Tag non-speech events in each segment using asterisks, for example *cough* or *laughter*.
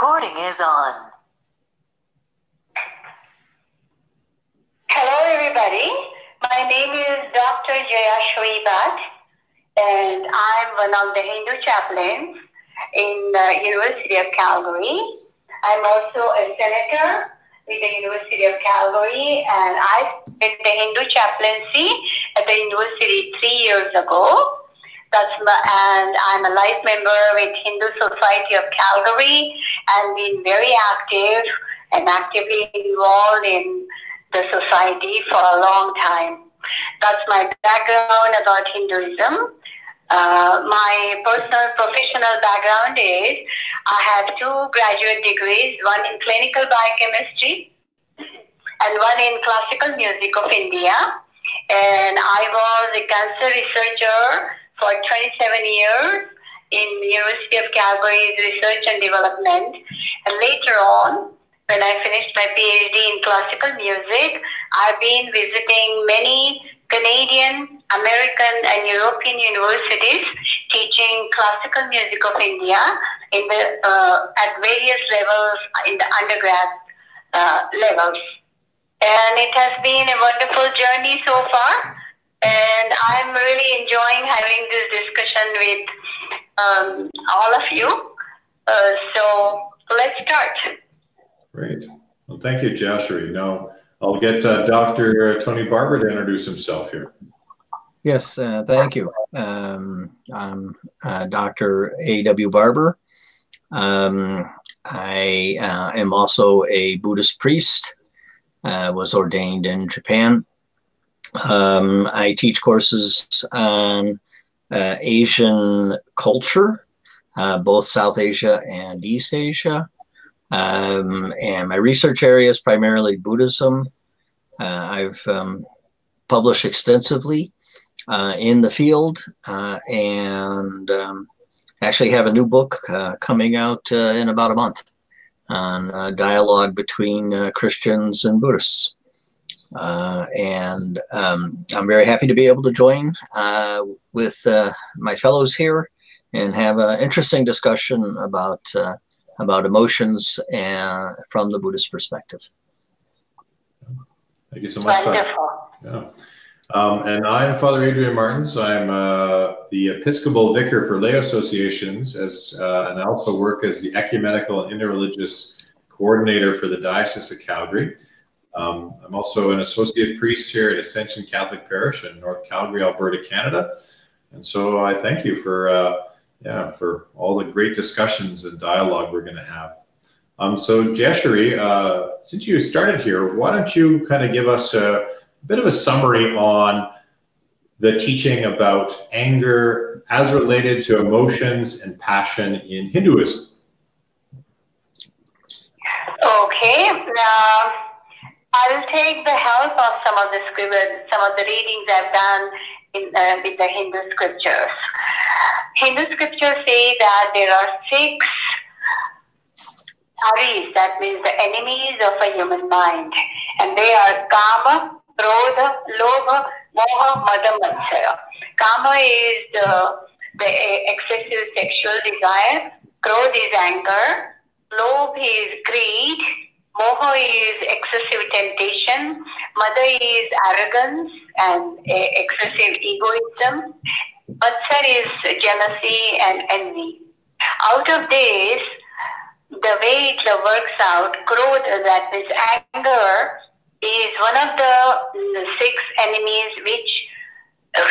recording is on. Hello, everybody. My name is Dr. Jaya Shrivat, and I'm one of the Hindu chaplains in the University of Calgary. I'm also a senator with the University of Calgary, and I did the Hindu chaplaincy at the university three years ago. That's my, and I'm a life member with Hindu Society of Calgary and been very active and actively involved in the society for a long time. That's my background about Hinduism. Uh, my personal professional background is I have two graduate degrees, one in clinical biochemistry and one in classical music of India. And I was a cancer researcher for 27 years in University of Calgary's research and development. And later on, when I finished my PhD in classical music, I've been visiting many Canadian, American, and European universities teaching classical music of India in the uh, at various levels in the undergrad uh, levels. And it has been a wonderful journey so far. And I'm really enjoying having this discussion with um, all of you. Uh, so let's start. Great. Well, thank you, Jashri. Now, I'll get uh, Dr. Tony Barber to introduce himself here. Yes, uh, thank you. Um, I'm uh, Dr. A.W. Barber. Um, I uh, am also a Buddhist priest, uh, was ordained in Japan. Um, I teach courses on uh, Asian culture, both South Asia and East Asia. Um, and my research area is primarily Buddhism. Uh, I've um, published extensively uh, in the field uh, and um, actually have a new book uh, coming out uh, in about a month on dialogue between uh, Christians and Buddhists. And um, I'm very happy to be able to join with my fellows here and have an interesting discussion about about emotions and from the Buddhist perspective. Thank you so much. Wonderful. Yeah. Um, and I'm Father Adrian Martins. I'm uh, the Episcopal Vicar for Lay Associations, as uh, and I also work as the Ecumenical and Interreligious Coordinator for the Diocese of Calgary. Um, I'm also an associate priest here at Ascension Catholic Parish in North Calgary, Alberta, Canada. And so I thank you for uh, yeah, for all the great discussions and dialogue we're going to have. Um, so Jeshuri, uh, since you started here, why don't you kind of give us a, a bit of a summary on the teaching about anger as related to emotions and passion in Hinduism? Okay. Uh, I'll take the help of some of the scribbles, some of the readings I've done in, uh, with the Hindu scriptures. Hindu scriptures say that there are six aris, that means the enemies of a human mind. And they are Kama, Krodha, Lobha, Moha, Mada, Matsara. Kama is the, the excessive sexual desire. Krodha is anger. Lobha is greed. Moha is excessive temptation. Mada is arrogance and eh, excessive egoism. Matsar is jealousy and envy. Out of this, the way it works out, Krodha, that is anger, is one of the mm, six enemies which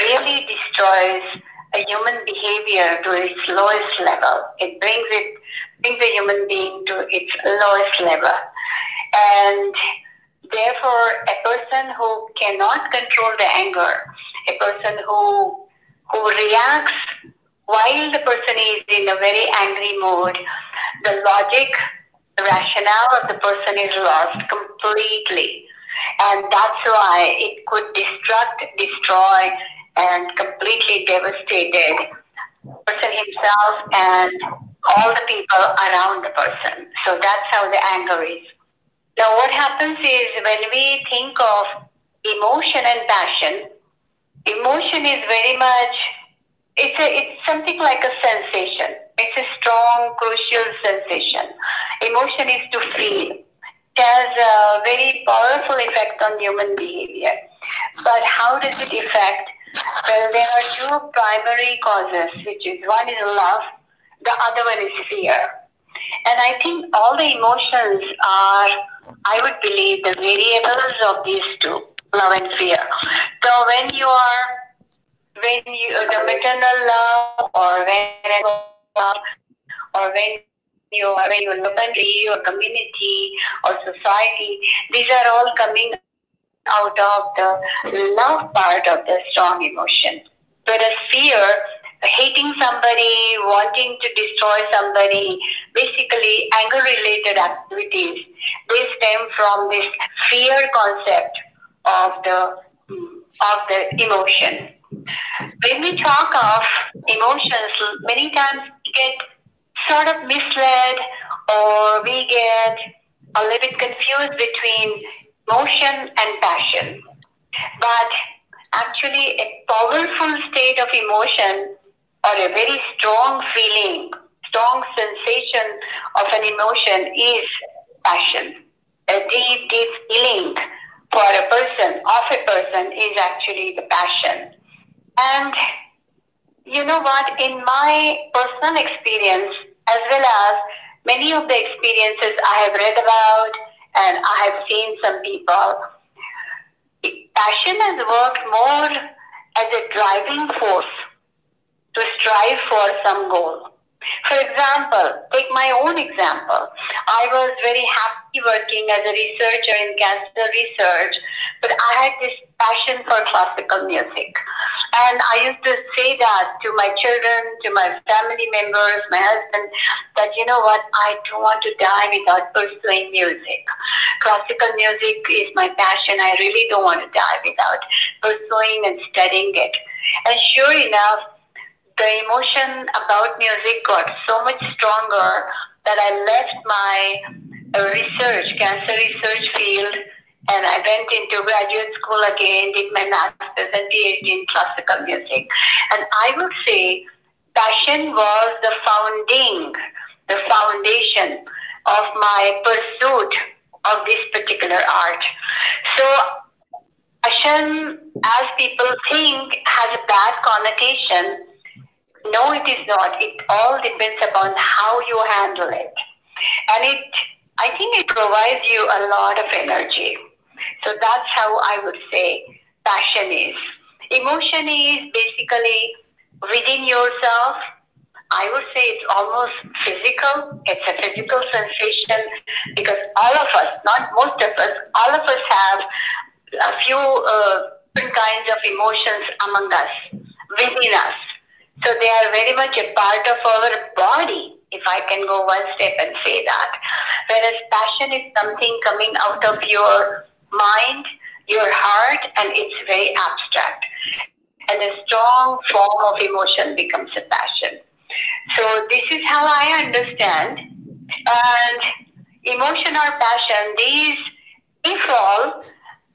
really destroys a human behavior to its lowest level. It brings it brings a human being to its lowest level. And therefore a person who cannot control the anger, a person who who reacts while the person is in a very angry mood, the logic, the rationale of the person is lost completely. And that's why it could destruct, destroy, and completely devastated the person himself and all the people around the person. So that's how the anger is. Now what happens is when we think of emotion and passion, emotion is very much it's a it's something like a sensation It's a strong, crucial sensation. Emotion is to feel. It has a very powerful effect on human behavior. But how does it affect? Well, there are two primary causes, which is one is love, the other one is fear. And I think all the emotions are, I would believe, the variables of these two, love and fear. So when you are, when you, uh, the maternal love or when or when you are, when you look at your community or society, these are all coming out of the love part of the strong emotion. Whereas fear hating somebody, wanting to destroy somebody, basically anger related activities, they stem from this fear concept of the of the emotion. When we talk of emotions, many times we get sort of misled or we get a little bit confused between emotion and passion. But actually a powerful state of emotion or a very strong feeling, strong sensation of an emotion is passion. A deep, deep feeling for a person, of a person, is actually the passion. And you know what? In my personal experience, as well as many of the experiences I have read about and I have seen some people, passion has worked more as a driving force to strive for some goal. For example, take my own example. I was very happy working as a researcher in cancer research, but I had this passion for classical music. And I used to say that to my children, to my family members, my husband, that you know what, I don't want to die without pursuing music. Classical music is my passion. I really don't want to die without pursuing and studying it. And sure enough, the emotion about music got so much stronger that I left my uh, research, cancer research field, and I went into graduate school again, did my master's and PhD in classical music. And I would say passion was the founding, the foundation of my pursuit of this particular art. So passion, as people think, has a bad connotation no, it is not. It all depends upon how you handle it. And it, I think it provides you a lot of energy. So that's how I would say passion is. Emotion is basically within yourself. I would say it's almost physical. It's a physical sensation because all of us, not most of us, all of us have a few uh, different kinds of emotions among us, within us. So they are very much a part of our body, if I can go one step and say that. Whereas passion is something coming out of your mind, your heart, and it's very abstract. And a strong form of emotion becomes a passion. So this is how I understand. And emotion or passion, these, fall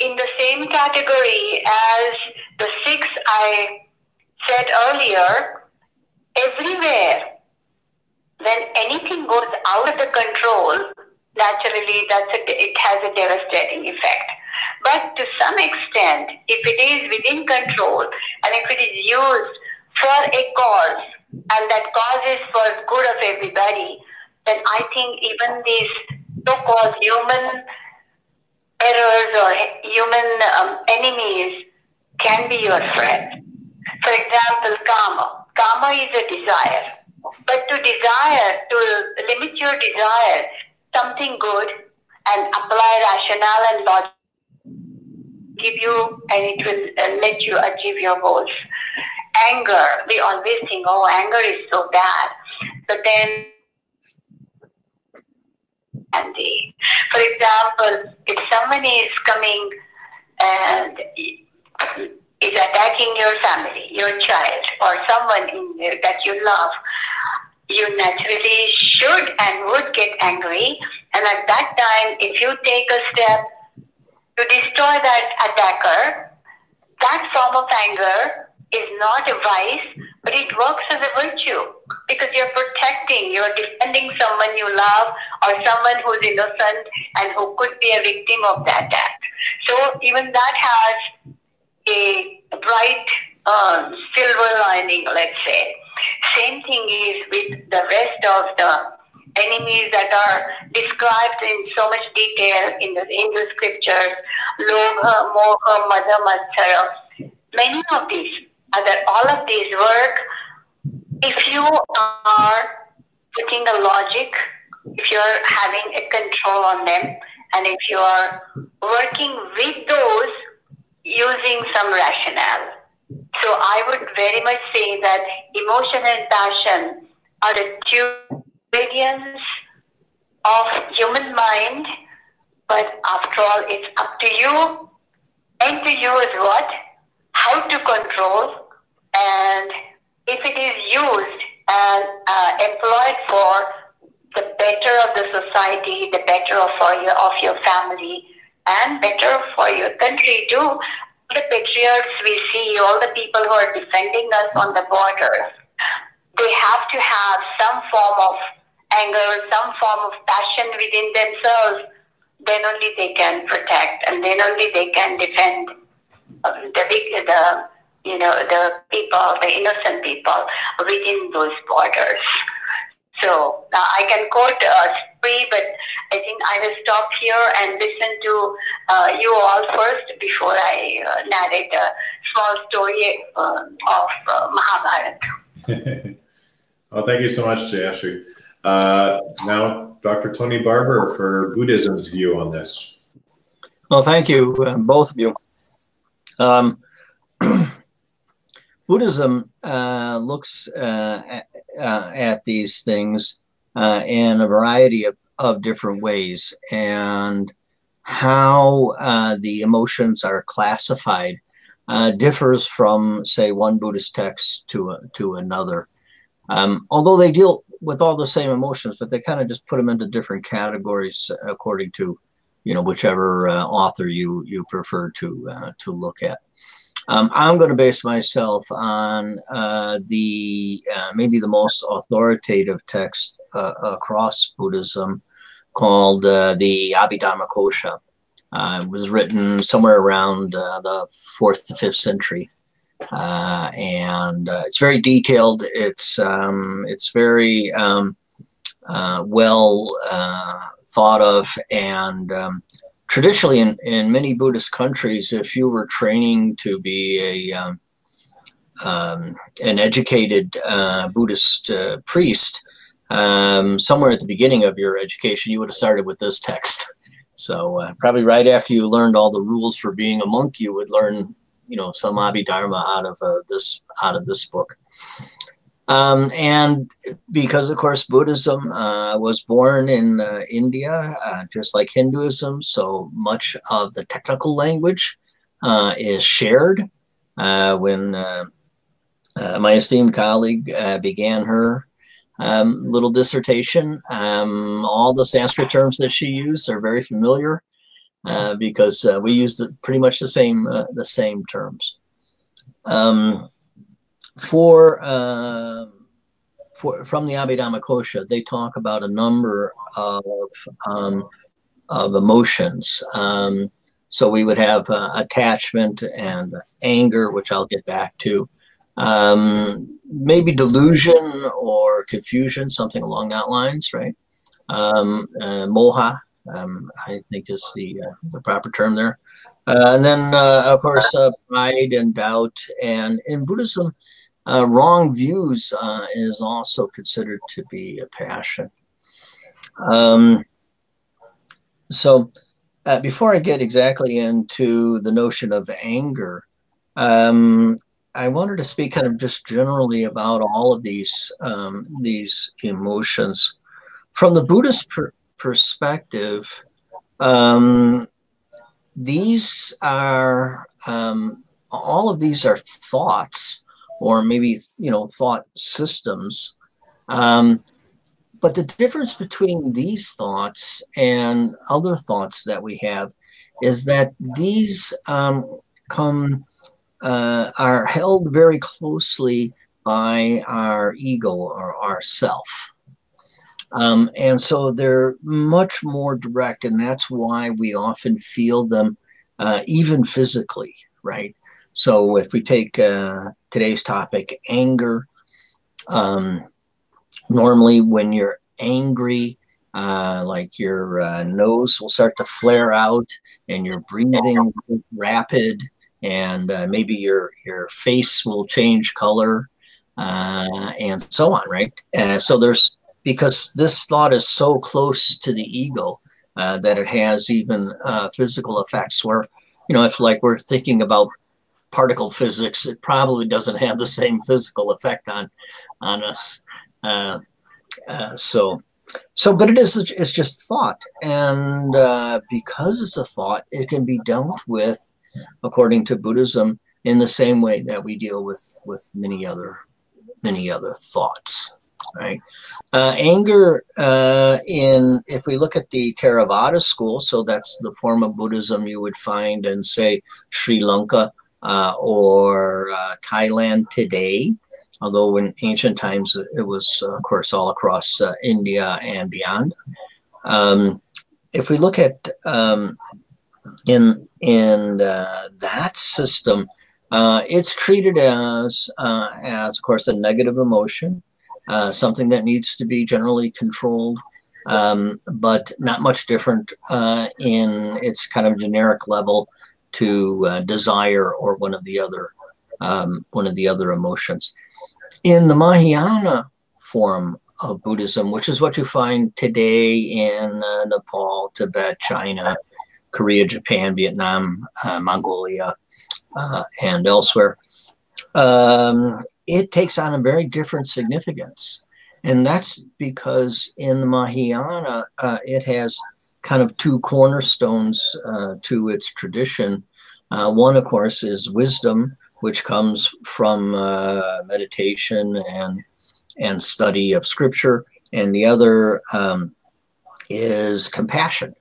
in the same category as the six I said earlier, everywhere, when anything goes out of the control, naturally that's a, it has a devastating effect. But to some extent, if it is within control and if it is used for a cause, and that cause is for good of everybody, then I think even these so-called human errors or human um, enemies can be your friends. For example, Kama. Kama is a desire. But to desire, to limit your desire, something good and apply rationale and logic give you and it will uh, let you achieve your goals. Anger, we always think, oh, anger is so bad. But then, for example, if someone is coming and is attacking your family, your child, or someone in there that you love, you naturally should and would get angry. And at that time, if you take a step to destroy that attacker, that form of anger is not a vice, but it works as a virtue because you're protecting, you're defending someone you love or someone who's innocent and who could be a victim of that act. So even that has a bright um, silver lining, let's say. Same thing is with the rest of the enemies that are described in so much detail in the Hindu scriptures, Lobha, Moha, Mada, Matsara. Many of these, other, all of these work if you are putting a logic, if you're having a control on them, and if you are working with those using some rationale. So I would very much say that emotion and passion are the two of human mind, but after all, it's up to you and to you is what? How to control and if it is used and uh, employed for the better of the society, the better of, for your, of your family, and better for your country too, the patriots we see, all the people who are defending us on the borders, they have to have some form of anger, some form of passion within themselves. Then only they can protect, and then only they can defend the big, the you know the people, the innocent people within those borders. So uh, I can quote uh, Spree, but I think I will stop here and listen to uh, you all first before I uh, narrate a small story uh, of uh, Mahabharata. *laughs* well, thank you so much, Jayashri. Uh, now, Dr. Tony Barber for Buddhism's view on this. Well, thank you, both of you. Um, *clears throat* Buddhism uh, looks uh, at, uh, at, these things uh, in a variety of, of different ways, and how uh, the emotions are classified uh, differs from, say, one Buddhist text to to another. Um, although they deal with all the same emotions, but they kind of just put them into different categories according to, you know, whichever author you you prefer to to look at. Um, I'm going to base myself on uh, the uh, maybe the most authoritative text uh, across Buddhism called uh, the Abhidharmakosha. Uh, it was written somewhere around uh, the fourth to fifth century. and it's very detailed. It's um, it's very um, well thought of, and um, traditionally in, in many Buddhist countries, if you were training to be a um, um, an educated uh, Buddhist uh, priest, um, somewhere at the beginning of your education, you would have started with this text. *laughs* So uh, probably right after you learned all the rules for being a monk, you would learn, you know, some Abhidharma out of uh, this out of this book. Um, and because, of course, Buddhism uh, was born in uh, India, uh, just like Hinduism, so much of the technical language uh, is shared. Uh, when uh, my esteemed colleague began her um, little dissertation, um, all the Sanskrit terms that she used are very familiar because we use the, pretty much the same the same terms. Um, for, uh, for from the Abhidharmakosha, they talk about a number of um, of emotions. Um, so we would have uh, attachment and anger, which I'll get back to. Um, maybe delusion or confusion, something along that lines, right? Um, uh, moha, um, I think is the, uh, the proper term there. Uh, and then, uh, of course, uh, pride and doubt. And in Buddhism, uh, wrong views uh, is also considered to be a passion. Um, so, uh, before I get exactly into the notion of anger, um, I wanted to speak kind of just generally about all of these um, these emotions from the Buddhist per perspective. Um, these are um, all of these are thoughts or maybe you know thought systems um, but the difference between these thoughts and other thoughts that we have is that these um, come uh, are held very closely by our ego or our self. Um, and so they're much more direct, and that's why we often feel them uh, even physically, right? So if we take uh, today's topic, anger, um, normally when you're angry, uh, like your uh, nose will start to flare out and your breathing rapid and uh, maybe your your face will change color uh, and so on right? Uh, so there's because this thought is so close to the ego uh, that it has even physical effects where you know if like we're thinking about particle physics it probably doesn't have the same physical effect on on us so so, but it is, it's just thought. And uh, because it's a thought, it can be dealt with, according to Buddhism, in the same way that we deal with, with many other, many other thoughts, right? Uh, anger uh, in, if we look at the Theravada school, so that's the form of Buddhism you would find in, say, Sri Lanka uh, or uh, Thailand today, although in ancient times it was, uh, of course, all across uh, India and beyond. Um, if we look at um, in in uh, that system, uh, it's treated as uh, as, of course, a negative emotion, uh, something that needs to be generally controlled. Um, but not much different in its kind of generic level to desire or one of the other um, one of the other emotions. In the Mahayana form of Buddhism, which is what you find today in uh, Nepal, Tibet, China, Korea, Japan, Vietnam, uh, Mongolia, uh, and elsewhere, um, it takes on a very different significance. And that's because in the Mahayana, uh, it has kind of two cornerstones uh, to its tradition. Uh, one, of course, is wisdom, which comes from uh, meditation and and study of scripture, and the other um, is compassion.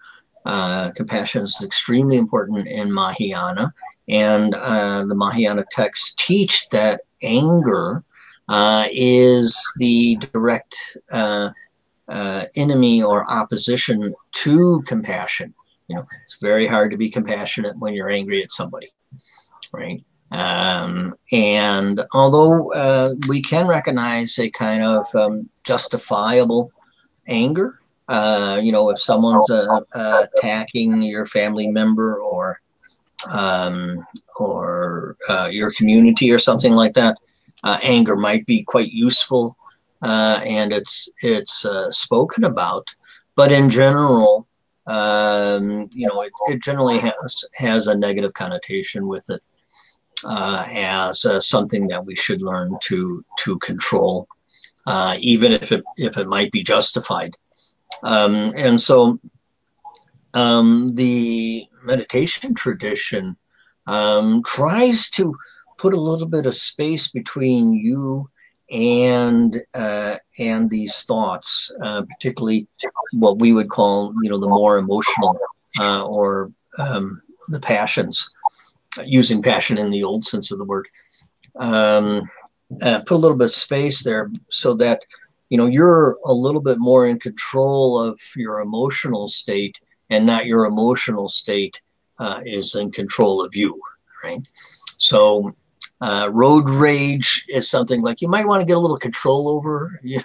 Uh, compassion is extremely important in Mahayana, and uh, the Mahayana texts teach that anger uh, is the direct uh, enemy or opposition to compassion. You know, it's very hard to be compassionate when you're angry at somebody, right? Um, and although uh, we can recognize a kind of um, justifiable anger, uh, you know, if someone's uh, uh attacking your family member or um, or uh, your community or something like that, anger might be quite useful, and it's it's spoken about. But in general, um, you know, it, it generally has has a negative connotation with it uh, as uh, something that we should learn to to control, uh, even if it if it might be justified. Um, and so, um, the meditation tradition um, tries to put a little bit of space between you and uh, and these thoughts, uh, particularly what we would call you know the more emotional uh, or um, the passions using passion in the old sense of the word. Um, uh, put a little bit of space there so that you know you're a little bit more in control of your emotional state and not your emotional state uh, is in control of you right so uh, road rage is something like you might want to get a little control over *laughs* you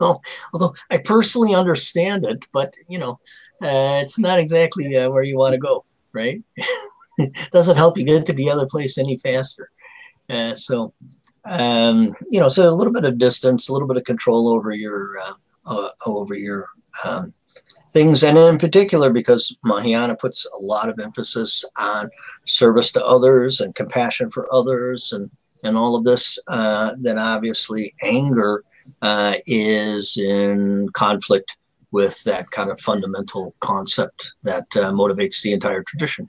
know although i personally understand it but you know uh, it's not exactly uh, where you want to go right *laughs* doesn't help you get to the other place any faster. Uh, so, um, you know, so a little bit of distance, a little bit of control over your uh, over your um, things, and in particular, because Mahayana puts a lot of emphasis on service to others and compassion for others, and and all of this, uh, then obviously anger uh, is in conflict with that kind of fundamental concept that uh, motivates the entire tradition.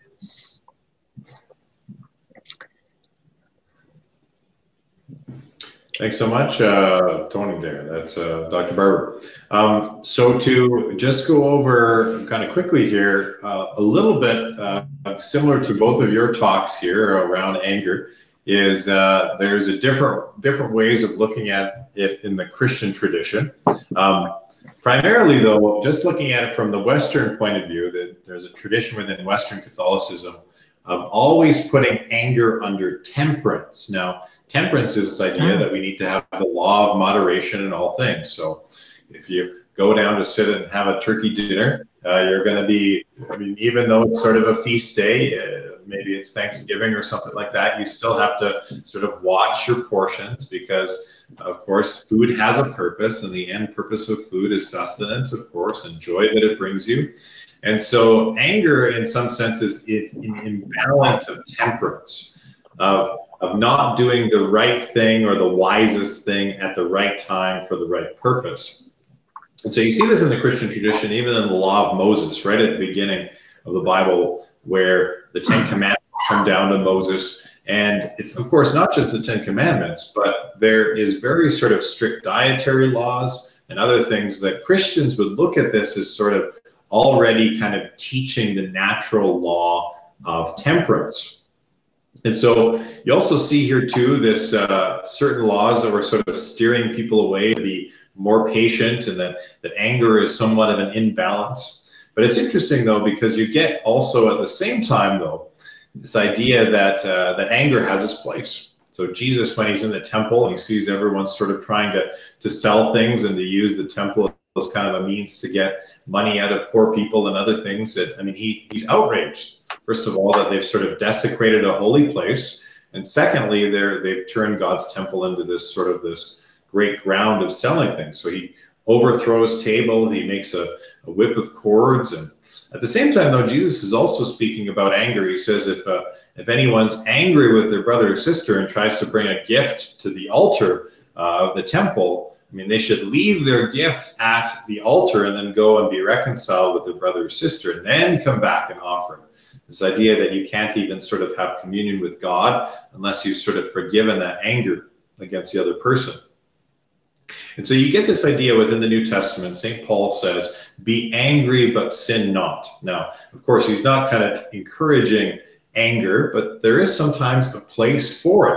Thanks so much, uh, Tony. There, that's uh, Dr. Barber. Um, so to just go over kind of quickly here, uh, a little bit uh, similar to both of your talks here around anger, is uh, there's a different different ways of looking at it in the Christian tradition. Um, primarily, though, just looking at it from the Western point of view, that there's a tradition within Western Catholicism of always putting anger under temperance. Now, temperance is this idea that we need to have the law of moderation in all things. So, if you go down to sit and have a turkey dinner, uh, you're going to be, I mean, even though it's sort of a feast day, uh, maybe it's Thanksgiving or something like that, you still have to sort of watch your portions because, of course, food has a purpose, and the end purpose of food is sustenance, of course, and joy that it brings you. And so, anger, in some senses, is an imbalance of temperance, of, of not doing the right thing or the wisest thing at the right time for the right purpose. And so you see this in the Christian tradition, even in the law of Moses, right at the beginning of the Bible, where the Ten Commandments come down to Moses. And it's, of course, not just the Ten Commandments, but there is very sort of strict dietary laws and other things that Christians would look at this as sort of already kind of teaching the natural law of temperance. And so you also see here too this uh, certain laws that were sort of steering people away to be more patient and that, that anger is somewhat of an imbalance. But it's interesting though, because you get also at the same time though, this idea that, uh, that anger has its place. So Jesus, when he's in the temple he sees everyone sort of trying to, to sell things and to use the temple as kind of a means to get money out of poor people and other things that, I mean, he, he's outraged. First of all, that they've sort of desecrated a holy place. And secondly, they're, they've turned God's temple into this sort of this great ground of selling things. So he overthrows table, he makes a, a whip of cords. And at the same time, though, Jesus is also speaking about anger. He says, if, uh, if anyone's angry with their brother or sister and tries to bring a gift to the altar uh, of the temple, I mean, they should leave their gift at the altar and then go and be reconciled with their brother or sister and then come back and offer. This idea that you can't even sort of have communion with God unless you've sort of forgiven that anger against the other person. And so you get this idea within the New Testament. St. Paul says, be angry, but sin not. Now, of course, he's not kind of encouraging anger, but there is sometimes a place for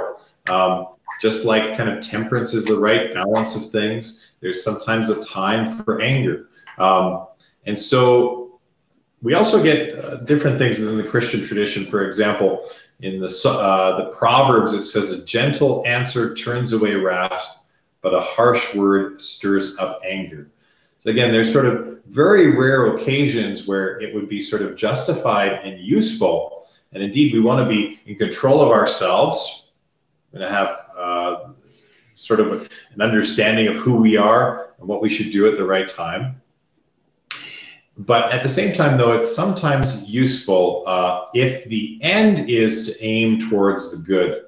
it. Um, just like kind of temperance is the right balance of things, there's sometimes a time for anger. Um, and so we also get uh, different things in the Christian tradition. For example, in the, uh, the Proverbs, it says, a gentle answer turns away wrath, but a harsh word stirs up anger. So again, there's sort of very rare occasions where it would be sort of justified and useful. And indeed, we want to be in control of ourselves and have uh, sort of an understanding of who we are and what we should do at the right time. But at the same time, though, it's sometimes useful uh, if the end is to aim towards the good.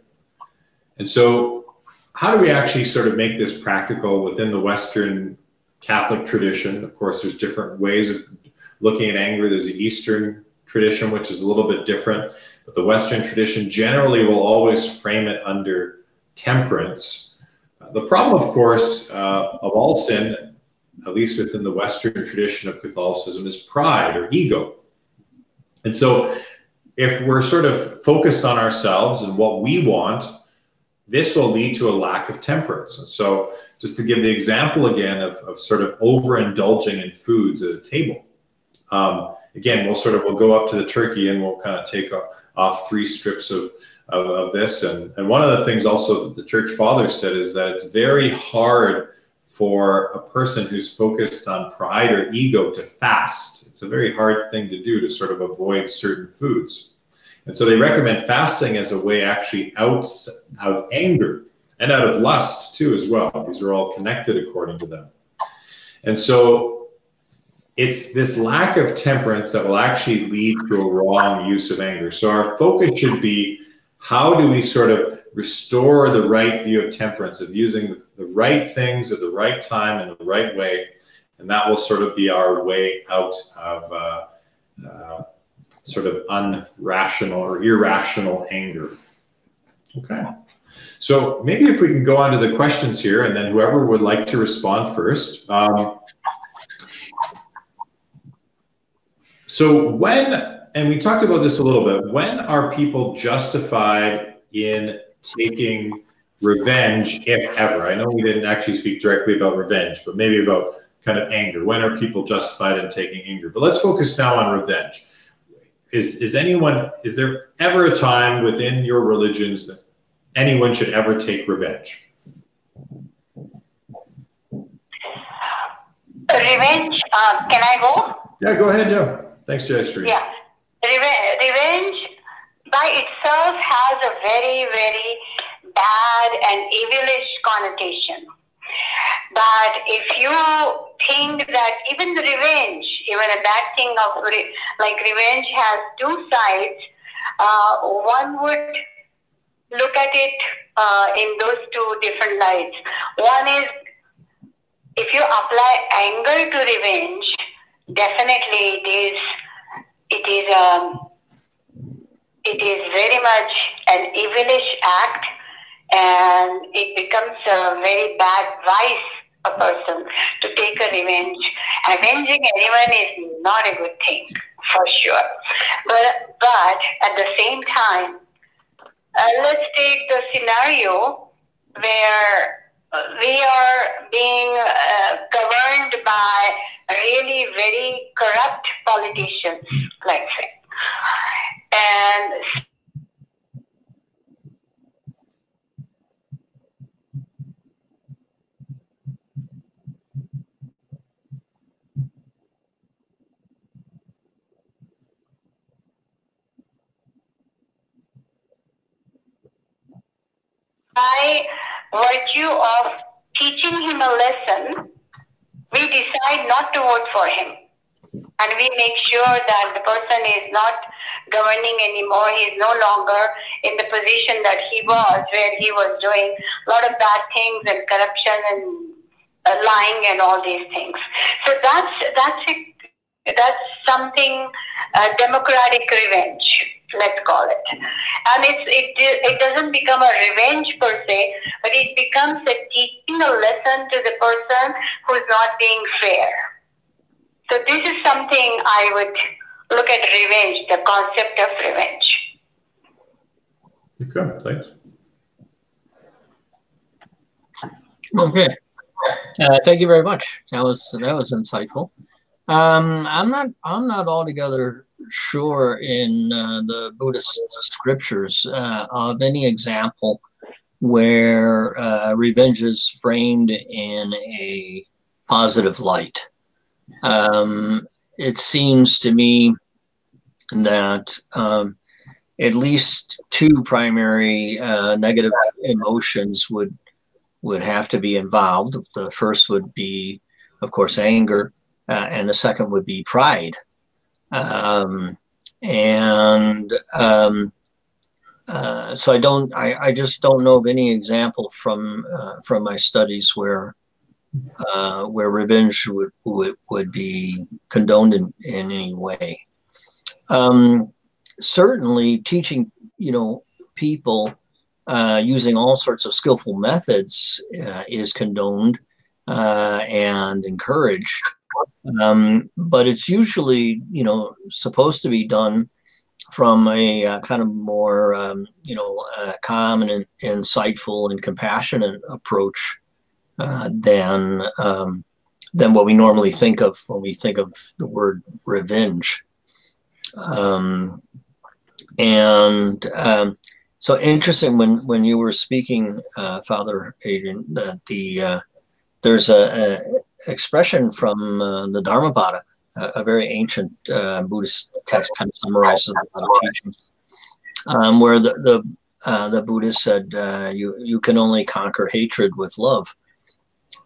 And so how do we actually sort of make this practical within the Western Catholic tradition? Of course, there's different ways of looking at anger. There's the Eastern tradition, which is a little bit different, but the Western tradition generally will always frame it under temperance. The problem, of course, uh, of all sin, at least within the Western tradition of Catholicism, is pride or ego. And so, if we're sort of focused on ourselves and what we want, this will lead to a lack of temperance. And so, just to give the example again of, of sort of overindulging in foods at a table. Um, again, we'll sort of we'll go up to the turkey and we'll kind of take off, off three strips of, of, of, this. And, and one of the things also the church fathers said is that it's very hard for a person who's focused on pride or ego to fast. It's a very hard thing to do to sort of avoid certain foods. And so they recommend fasting as a way actually out, of anger and out of lust too as well. These are all connected according to them. And so it's this lack of temperance that will actually lead to a wrong use of anger. So our focus should be how do we sort of restore the right view of temperance, of using the right things at the right time in the right way. And that will sort of be our way out of uh, uh, sort of unrational or irrational anger. Okay. So maybe if we can go on to the questions here, and then whoever would like to respond first. Um, so when, and we talked about this a little bit, when are people justified in taking revenge, if ever? I know we didn't actually speak directly about revenge, but maybe about kind of anger. When are people justified in taking anger? But let's focus now on revenge. Is is anyone is there ever a time within your religions that anyone should ever take revenge? Revenge. Uh, can I go? Yeah, go ahead. Yeah. Thanks, Jayashree. Yeah. Reve- revenge by itself has a very, very bad and evilish connotation. But if you think that even the revenge, even a bad thing of re- like revenge has two sides, uh, one would look at it uh, in those two different lights. One is if you apply anger to revenge, definitely it is it is um, it is very much an evilish act and it becomes a very bad vice a person to take a revenge. Avenging anyone is not a good thing, for sure. But but at the same time, uh, let's take the scenario where we are being uh, governed by really very corrupt politicians, let's say. And by virtue of teaching him a lesson, we decide not to vote for him. And we make sure that the person is not governing anymore. He is no longer in the position that he was, where he was doing a lot of bad things and corruption and uh, lying and all these things. So that's that's it. That's something uh, democratic revenge let's call it. And it's, it, it doesn't become a revenge per se, but it becomes a teaching a lesson to the person who's not being fair. So this is something I would look at revenge, the concept of revenge. Okay, thanks. Okay. Uh, thank you very much. That was that was insightful. Um, I'm not I'm not altogether sure in uh, the Buddhist scriptures uh, of any example where uh, revenge is framed in a positive light. Um, it seems to me that um, at least two primary uh, negative emotions would would have to be involved. The first would be, of course, anger, uh, and the second would be pride. Um, and um, uh, so I don't, I, I just don't know of any example from uh, from my studies where uh, where revenge would, would would be condoned in, in any way. Um, certainly, teaching you know people uh, using all sorts of skillful methods uh, is condoned uh, and encouraged. Um, but it's usually, you know, supposed to be done from a uh, kind of more, um, you know, uh, calm and insightful and compassionate approach uh, than um, than what we normally think of when we think of the word revenge. Um, and um, so interesting when when you were speaking, uh, Father Adrian, that the uh, there's a, a expression from uh, the Dharmapada, a, a very ancient uh, Buddhist text, kind of summarizes a lot of teachings, um, where the the uh, the Buddha said, "You you can only conquer hatred with love,"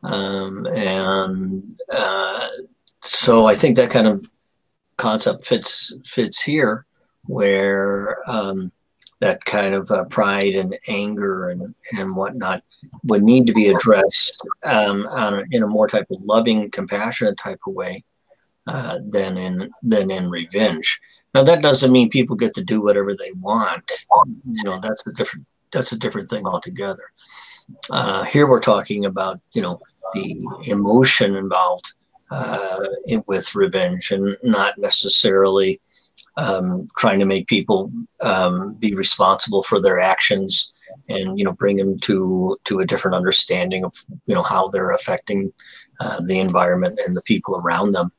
um, and uh, so I think that kind of concept fits fits here, where um, that kind of uh, pride and anger and and whatnot would need to be addressed um, a, in a more type of loving, compassionate type of way uh, than in than in revenge. Now that doesn't mean people get to do whatever they want. You know, that's a different that's a different thing altogether. Uh, here we're talking about you know the emotion involved uh, with revenge, and not necessarily um, trying to make people um, be responsible for their actions and you know bring them to to a different understanding of you know how they're affecting uh, the environment and the people around them.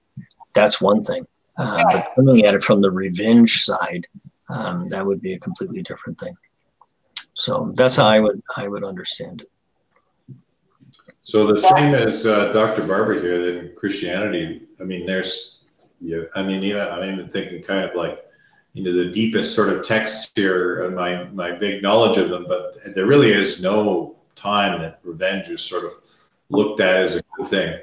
That's one thing. Uh, but coming at it from the revenge side, um, that would be a completely different thing. So that's how I would I would understand it. So the same as uh, Dr. Barber here in Christianity. I mean, there's, yeah. I mean, even I'm even thinking kind of like, you know, the deepest sort of text here, and my my big knowledge of them. But there really is no time that revenge is sort of looked at as a good thing.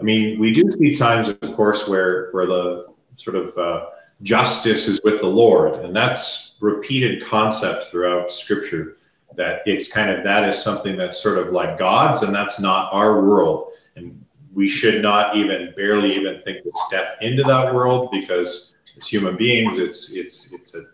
I mean, we do see times, of course, where where the sort of uh, justice is with the Lord, and that's repeated concept throughout Scripture that it's kind of that is something that's sort of like God's and that's not our world. And we should not even barely even think to step into that world because as human beings, it's it's it's a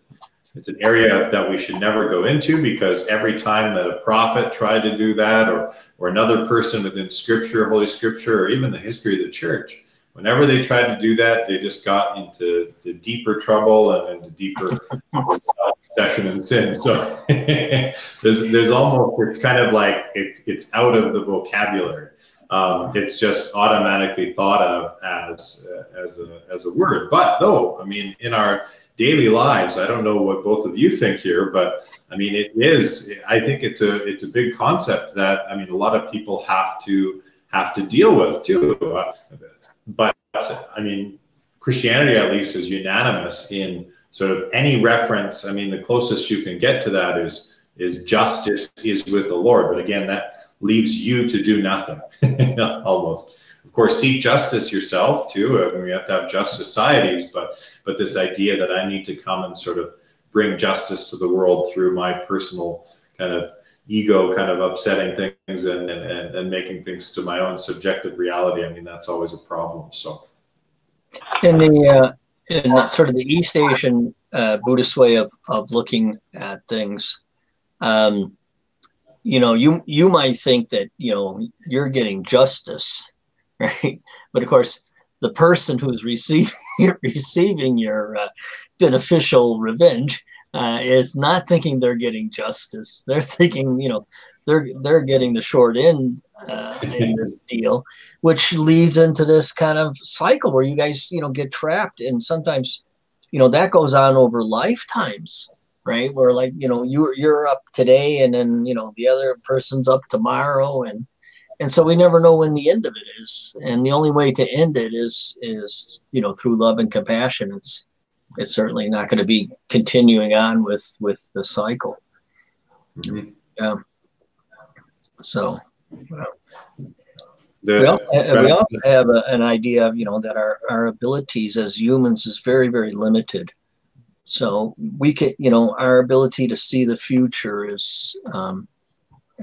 it's an area that we should never go into because every time that a prophet tried to do that or or another person within scripture, holy scripture, or even the history of the church, whenever they tried to do that, they just got into the deeper trouble and into deeper *laughs* obsession and sin. So *laughs* there's there's almost it's kind of like it's it's out of the vocabulary. Um, it's just automatically thought of as uh, as a as a word. But though, I mean, in our daily lives, I don't know what both of you think here, but I mean, it is. I think it's a it's a big concept that I mean, a lot of people have to have to deal with too. Uh, but I mean, Christianity at least is unanimous in sort of any reference. I mean, the closest you can get to that is is justice is with the Lord. But again, that leaves you to do nothing, *laughs* almost. Of course, seek justice yourself too. I mean, we have to have just societies, but but this idea that I need to come and sort of bring justice to the world through my personal kind of ego kind of upsetting things and, and, and, making things to my own subjective reality. I mean, that's always a problem. So, in the, uh, in sort of the East Asian uh, Buddhist way of, of looking at things, um, you know, you you might think that you know you're getting justice, *laughs* right? But of course, the person who's receiving *laughs* receiving your uh, beneficial revenge uh, is not thinking they're getting justice. *laughs* They're thinking, you know, they're they're getting the short end uh, in this *laughs* deal, which leads into this kind of cycle where you guys, you know, get trapped, and sometimes, you know, that goes on over lifetimes, right? Where like, you know, you're you're up today, and then you know the other person's up tomorrow, and and so we never know when the end of it is, and the only way to end it is is you know through love and compassion. It's it's certainly not going to be continuing on with with the cycle. Mm-hmm. Yeah. So. The, we, all, we also have a, an idea of you know that our, our abilities as humans is very very limited so we can you know our ability to see the future is um,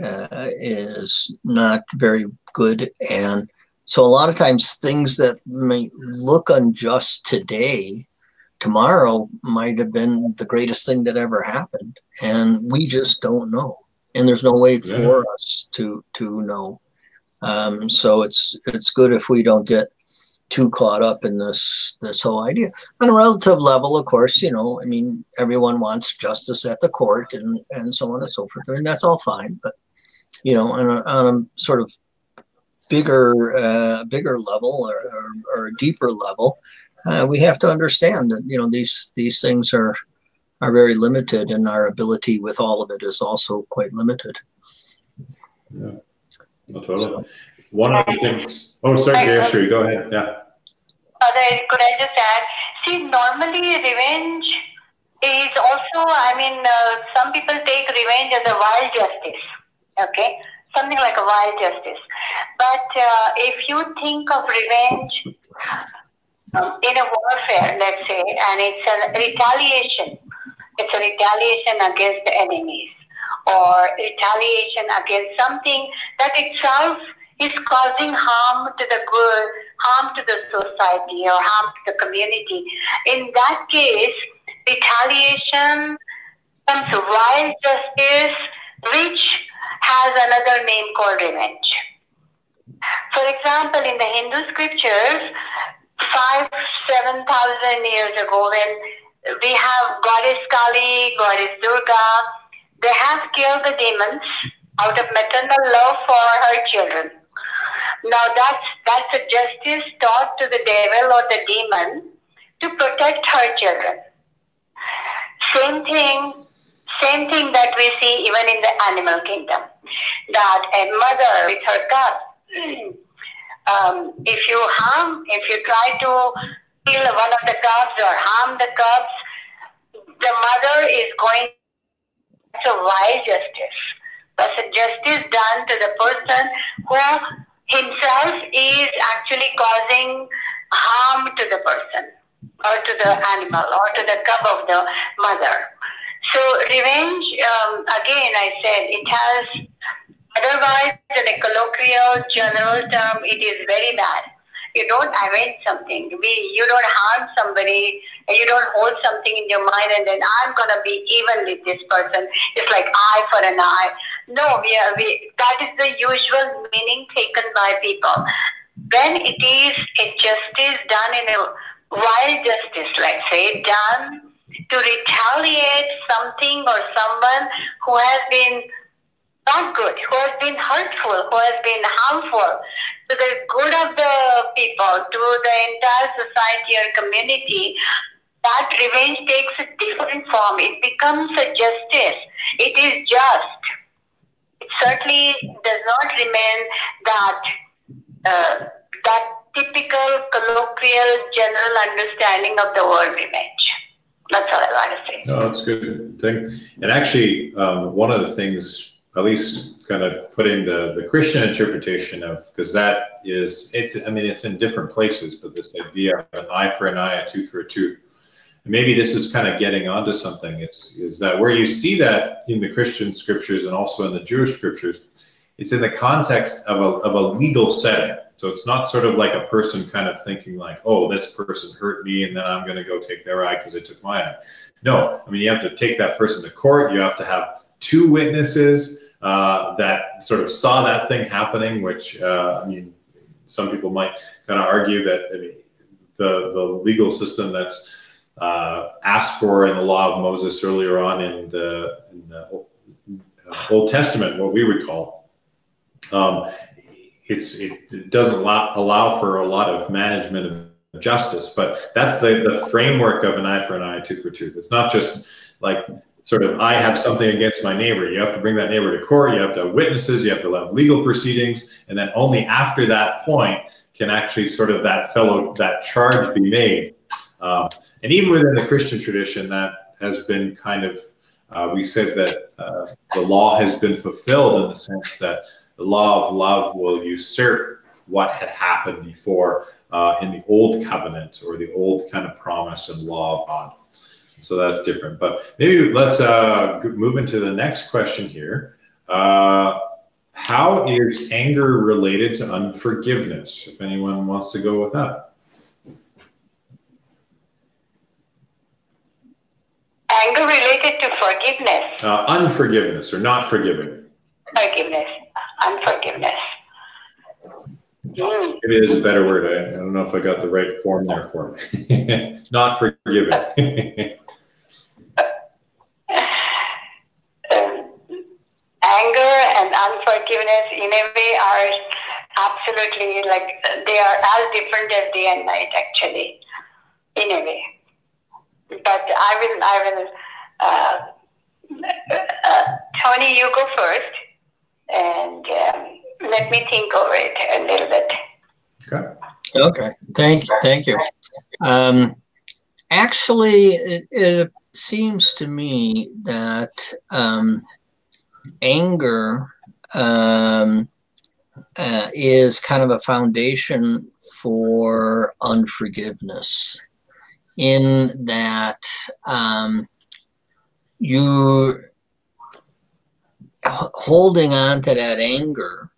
uh, is not very good and so a lot of times things that may look unjust today tomorrow might have been the greatest thing that ever happened. And we just don't know. And there's no way yeah. for us to to know. Um, so it's it's good if we don't get too caught up in this this whole idea. On a relative level of course you know i mean everyone wants justice at the court and and so on and so forth. And that's all fine. But you know on a, on a sort of bigger uh, bigger level or, or, or a deeper level uh, we have to understand that you know these these things are are very limited, and our ability with all of it is also quite limited. Yeah, totally. So, One of the things. Oh, sorry, Jayashri, go ahead. Yeah. Other, could I just add? See, normally revenge is also. I mean, uh, some people take revenge as a wild justice. Okay, something like a wild justice. But uh, if you think of revenge um, in a warfare, let's say, and it's a retaliation. It's a retaliation against the enemies or retaliation against something that itself is causing harm to the good, harm to the society or harm to the community. In that case, retaliation comes wild justice, which has another name called revenge. For example, in the Hindu scriptures, five, seven thousand years ago when we have goddess Kali, goddess Durga, they have killed the demons out of maternal love for her children. Now that's that's a justice taught to the devil or the demon to protect her children. Same thing, same thing that we see even in the animal kingdom. That a mother with her cub, *clears throat* um, if you harm, if you try to kill one of the cubs or harm the cubs, the mother is going to That's a wise justice. That's a justice done to the person who himself is actually causing harm to the person or to the animal or to the cub of the mother. So revenge, um, again, I said it has, otherwise in a colloquial general term, it is very bad you don't avenge something. We, you don't harm somebody. You don't hold something in your mind and then I'm gonna be even with this person. It's like eye for an eye. No, we are. We that is the usual meaning taken by people. When it is a justice done in a wild justice, let's say, done to retaliate something or someone who has been not good, who has been hurtful, who has been harmful to the good of the people, to the entire society or community, that revenge takes a different form. It becomes a justice. It is just. It certainly does not remain that uh, that typical colloquial general understanding of the word revenge. That's all I want to say. No, that's good thing. And actually, um, one of the things at least kind of putting the, the Christian interpretation of, because that is, it's, I mean, it's in different places, but this idea of an eye for an eye, a tooth for a tooth. maybe this is kind of getting onto something. It's is that where you see that in the Christian scriptures and also in the Jewish scriptures, it's in the context of a, of a legal setting. So it's not sort of like a person kind of thinking like, oh, this person hurt me and then I'm going to go take their eye because they took my eye. No, I mean, you have to take that person to court. You have to have two witnesses uh, that sort of saw that thing happening, which uh, I mean, some people might kind of argue that I mean, the the legal system that's uh, asked for in the law of Moses earlier on in the, in the Old Testament, what we would call, um, it's it, doesn't allow, allow for a lot of management of justice, but that's the the framework of an eye for an eye, tooth for tooth. It's not just like sort of I have something against my neighbor. You have to bring that neighbor to court. You have to have witnesses. You have to have legal proceedings, and then only after that point can actually sort of that fellow that charge be made. Um, and even within the Christian tradition, that has been kind of uh, we said that uh, the law has been fulfilled in the sense that the law of love will usurp what had happened before uh, in the old covenant or the old kind of promise and law of God. So that's different. But maybe let's uh, move into the next question here. Uh, how is anger related to unforgiveness? If anyone wants to go with that. Anger related to forgiveness. Uh, unforgiveness or not forgiving. Forgiveness. Unforgiveness. Mm. Maybe it is a better word. I, I, don't know if I got the right form there for me. *laughs* not forgiving. *laughs* anger and unforgiveness in a way are absolutely like they are as different as day and night actually in a way. But i will i will uh, uh, tony you go first and um, let me think over it a little bit. Okay. Okay. Thank you thank you. Um, actually it, it seems to me that um, anger um, uh, is kind of a foundation for unforgiveness in that um, you holding on to that anger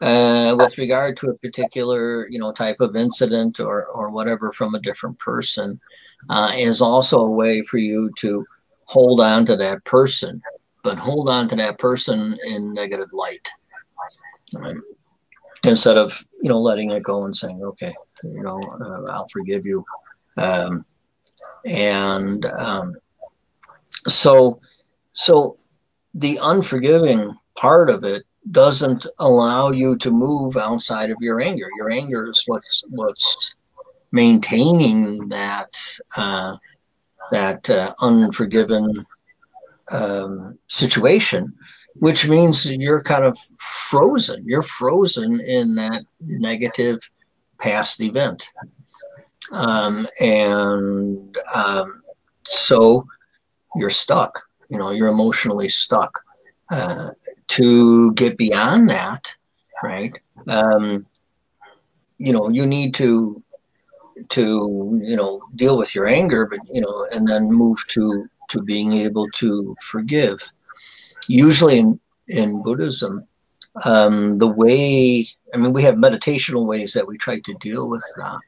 uh, with regard to a particular you know type of incident or or whatever from a different person uh, is also a way for you to hold on to that person but hold on to that person in negative light. Instead of you know letting it go and saying okay you know uh, i'll forgive you. Um, and um, so so the unforgiving part of it doesn't allow you to move outside of your anger. Your anger is what's what's maintaining that uh, that uh, unforgiven um, situation, which means you're kind of frozen. You're frozen in that negative past event, um, and um, so you're stuck. You know, you're emotionally stuck. Uh, to get beyond that, right? Um, you know, you need to to you know deal with your anger, but you know, and then move to to being able to forgive. Usually in in Buddhism, um, the way I mean, we have meditational ways that we try to deal with that.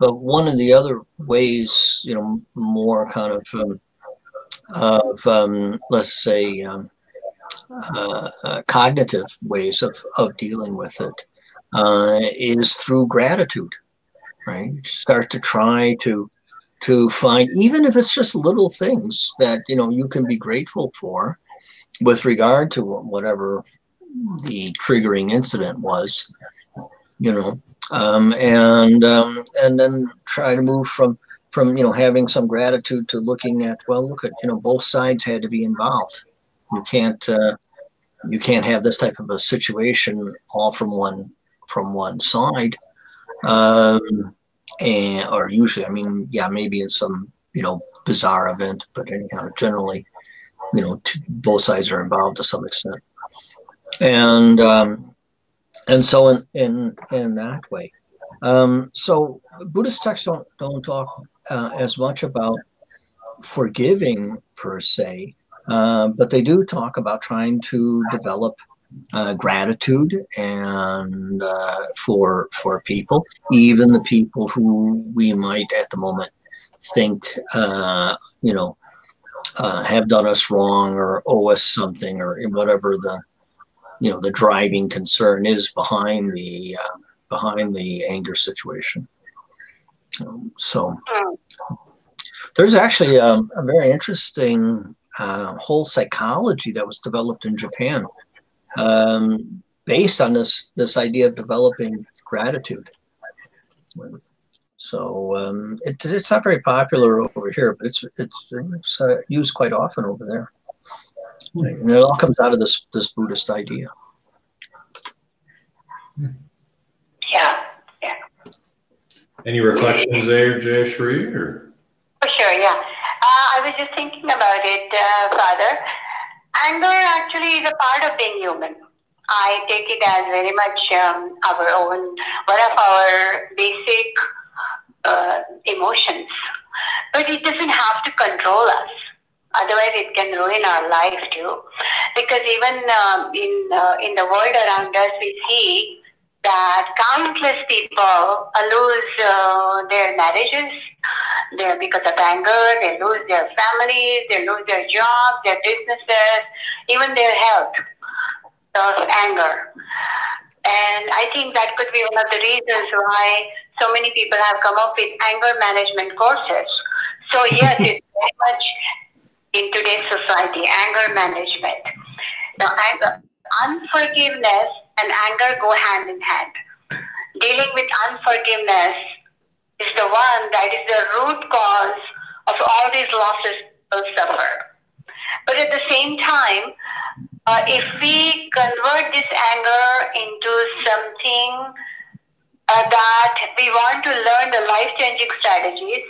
But one of the other ways, you know, more kind of um, of um, let's say um, uh, uh, cognitive ways of, of dealing with it uh, is through gratitude, right? Start to try to to find, even if it's just little things that you know you can be grateful for, with regard to whatever the triggering incident was, you know, um, and um, and then try to move from from you know having some gratitude to looking at well, look at you know both sides had to be involved you can't uh, you can't have this type of a situation all from one from one side. Um, and or usually, I mean, yeah, maybe in some you know bizarre event, but anyhow, generally, you know, both sides are involved to some extent, and um, and so in in in that way. Um, so Buddhist texts don't don't talk uh, as much about forgiving per se, uh, but they do talk about trying to develop uh, gratitude and uh, for for people, even the people who we might at the moment think uh, you know uh, have done us wrong or owe us something or whatever the you know the driving concern is behind the behind the anger situation. Um, so there's actually um, a very interesting uh, whole psychology that was developed in Japan um, based on this this idea of developing gratitude. So um, it, it's not very popular over here, but it's it's, it's uh, used quite often over there. And it all comes out of this this Buddhist idea. Yeah, yeah. Any reflections there, Jayashri? Or? For sure, yeah. Uh, I was just thinking about it, uh, Father. Anger actually is a part of being human. I take it as very much um, our own, one of our basic uh, emotions. But it doesn't have to control us. Otherwise, it can ruin our life too. Because even um, in uh, in the world around us, we see that countless people lose uh, their marriages they because of anger, they lose their families, they lose their jobs, their businesses, even their health of anger. And I think that could be one of the reasons why so many people have come up with anger management courses. So yes, it's *laughs* very much in today's society, anger management. Now, anger, unforgiveness and anger go hand in hand. Dealing with unforgiveness is the one that is the root cause of all these losses people suffer. But at the same time, uh, if we convert this anger into something uh, that we want to learn the life-changing strategies,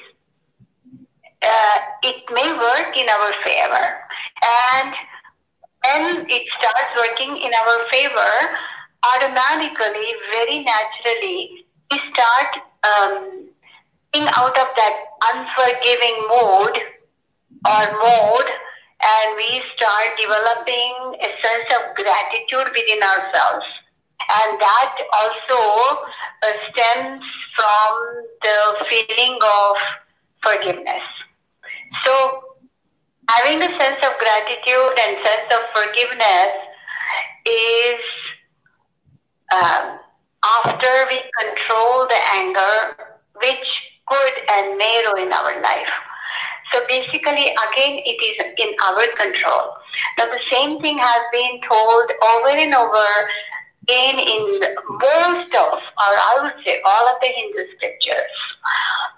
uh, it may work in our favor. And when it starts working in our favor, automatically, very naturally, we start um, out of that unforgiving mode or mode and we start developing a sense of gratitude within ourselves. And that also uh, stems from the feeling of forgiveness. So, having a sense of gratitude and sense of forgiveness is um, after we control the anger, which could and may ruin our life. So basically, again, it is in our control. Now, the same thing has been told over and over in, in most of, or I would say all of the Hindu scriptures,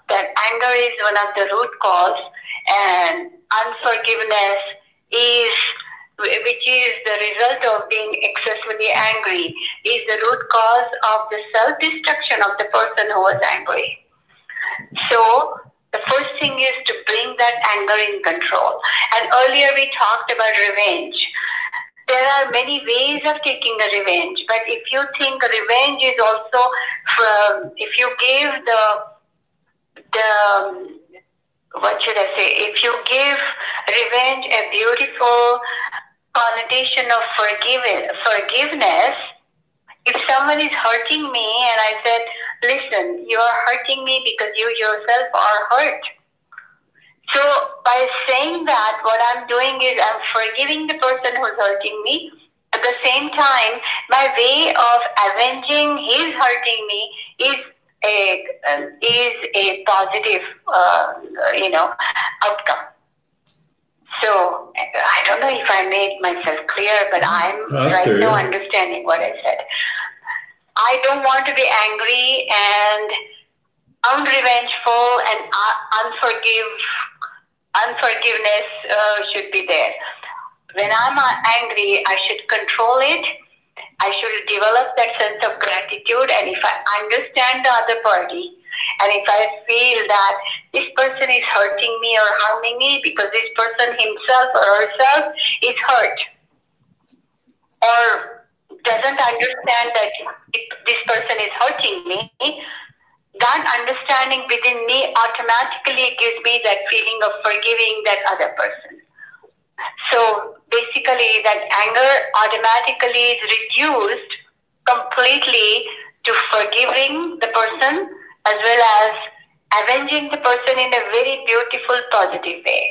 that anger is one of the root cause and unforgiveness is which is the result of being excessively angry, is the root cause of the self-destruction of the person who was angry. So the first thing is to bring that anger in control. And earlier we talked about revenge. There are many ways of taking a revenge, but if you think revenge is also from, if you give the, the, what should I say, if you give revenge a beautiful connotation of forgiveness, if someone is hurting me and I said, listen, you are hurting me because you yourself are hurt. So by saying that, what I'm doing is I'm forgiving the person who's hurting me. At the same time, my way of avenging his hurting me is a is a positive, uh, you know, outcome. So I don't know if I made myself clear, but I'm right now understanding what I said. I don't want to be angry and unrevengeful and unforgive unforgiveness uh, should be there. When I'm angry, I should control it. I should develop that sense of gratitude, and if I understand the other party, and if I feel that this person is hurting me or harming me because this person himself or herself is hurt or doesn't understand that this person is hurting me, that understanding within me automatically gives me that feeling of forgiving that other person. So basically, that anger automatically is reduced completely to forgiving the person as well as avenging the person in a very beautiful, positive way.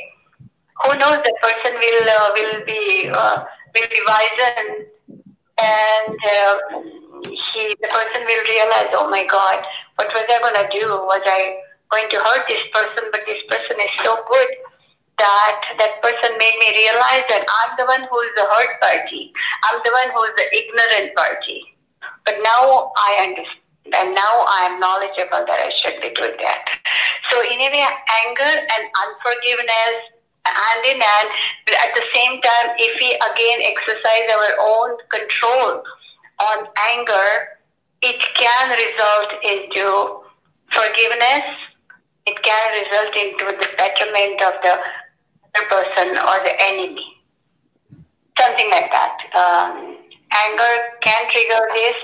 Who knows the person will uh, will be uh, will be wizened and uh, he the person will realize, oh my God, what was I to do? Was I going to hurt this person? But this person is so good that that person made me realize that I'm the one who is the hurt party. I'm the one who is the ignorant party. But now I understand and now I am knowledgeable that I should be doing that. So in a way, anger and unforgiveness hand in hand. At the same time, if we again exercise our own control on anger, it can result into forgiveness. It can result into the betterment of the other person or the enemy. Something like that. Um, anger can trigger this.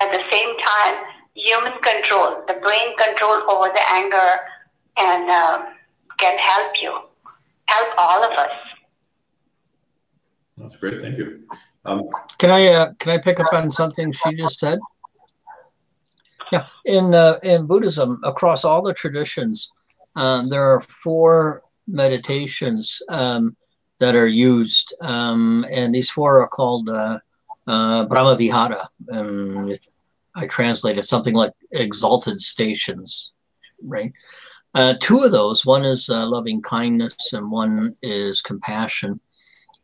At the same time, human control, the brain control over the anger, and uh, can help you, help all of us. That's great. Thank you. Um, can I uh, can I pick up on something she just said? Yeah, in uh, in Buddhism, across all the traditions, uh, there are four meditations um, that are used, um, and these four are called uh, uh, Brahma Vihara. Um, I translated something like exalted stations, right? Uh, two of those, one is uh, loving kindness and one is compassion.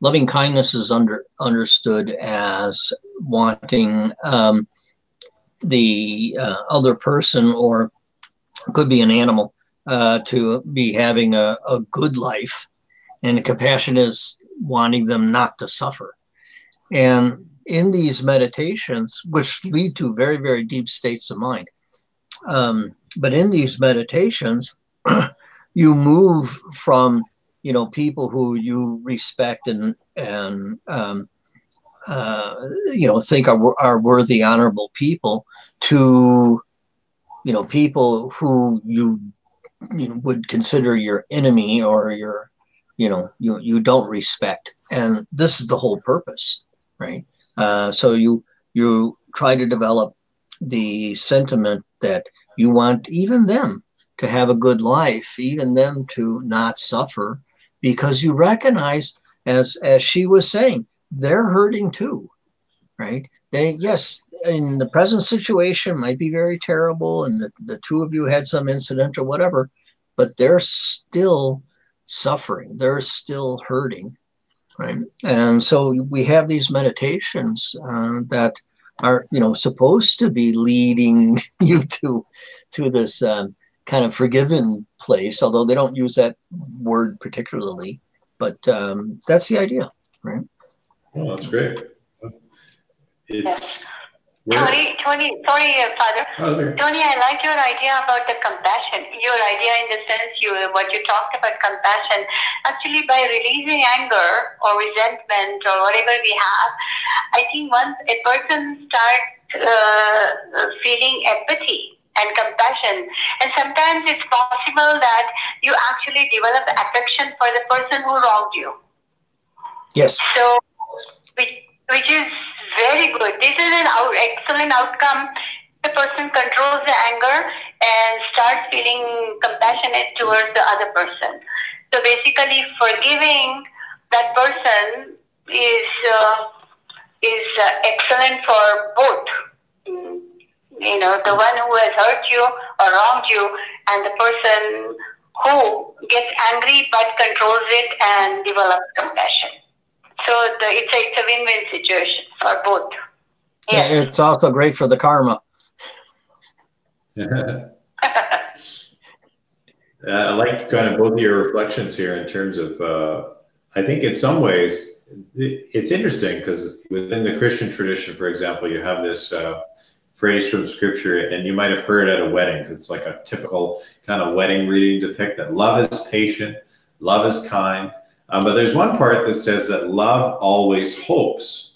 Loving kindness is under understood as wanting um, the uh, other person, or could be an animal, uh, to be having a, a good life, and compassion is wanting them not to suffer. And in these meditations, which lead to very, very deep states of mind. Um, but in these meditations, *clears throat* you move from, you know, people who you respect and and um, uh, you know think are are worthy, honorable people to, you know, people who you you know would consider your enemy or your, you know, you you don't respect. And this is the whole purpose, right? Uh, so you you try to develop the sentiment that you want even them to have a good life, even them to not suffer, because you recognize, as as she was saying, they're hurting too, right? They yes, in the present situation might be very terrible, and the, the two of you had some incident or whatever, but they're still suffering. They're still hurting, right? And so we have these meditations uh, that are, you know, supposed to be leading *laughs* you to to this uh, kind of forgiven place, although they don't use that word particularly. But um, that's the idea, right? Oh, that's great. It's Tony, Tony, sorry, uh, Father. Oh, Tony, I like your idea about the compassion. Your idea in the sense you what you talked about compassion. Actually, by releasing anger or resentment or whatever we have, I think once a person starts uh, feeling empathy and compassion, and sometimes it's possible that you actually develop affection for the person who wronged you. Yes. So, which, which is very good. This is an out, excellent outcome. The person controls the anger and starts feeling compassionate towards the other person. So basically, forgiving that person is uh, is uh, excellent for both. You know, the one who has hurt you or wronged you, and the person who gets angry but controls it and develops compassion. So the, it's a, it's a win-win situation for both. Yes. It's also great for the karma. *laughs* uh, I like kind of both of your reflections here in terms of, uh, I think in some ways, it's interesting because within the Christian tradition, for example, you have this uh, phrase from scripture, and you might have heard at a wedding. It's like a typical kind of wedding reading depict that love is patient, love is kind, um, but there's one part that says that love always hopes.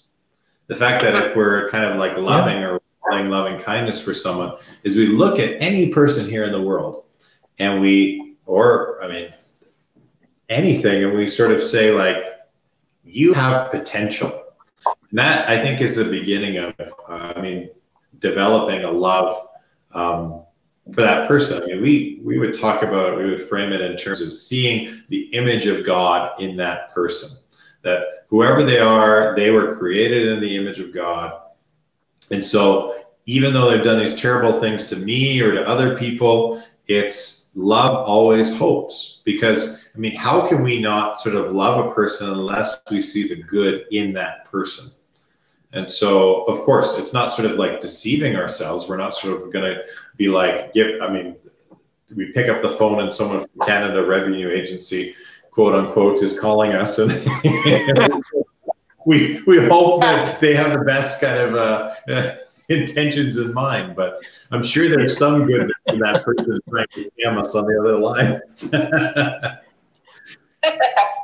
The fact that if we're kind of like loving or showing loving kindness for someone is we look at any person here in the world and we, or I mean, anything, and we sort of say like, you have potential. And that I think is the beginning of, uh, I mean, developing a love um, for that person. I mean, we we would talk about we would frame it in terms of seeing the image of God in that person. That whoever they are, they were created in the image of God. And so even though they've done these terrible things to me or to other people, it's love always hopes. Because I mean, how can we not sort of love a person unless we see the good in that person? And so, of course, it's not sort of like deceiving ourselves. We're not sort of going to be like, give, I mean, we pick up the phone and someone from Canada Revenue Agency, quote unquote, is calling us and *laughs* we, we hope that they have the best kind of uh, *laughs* intentions in mind, but I'm sure there's some good in that person trying to scam us on the other line. *laughs*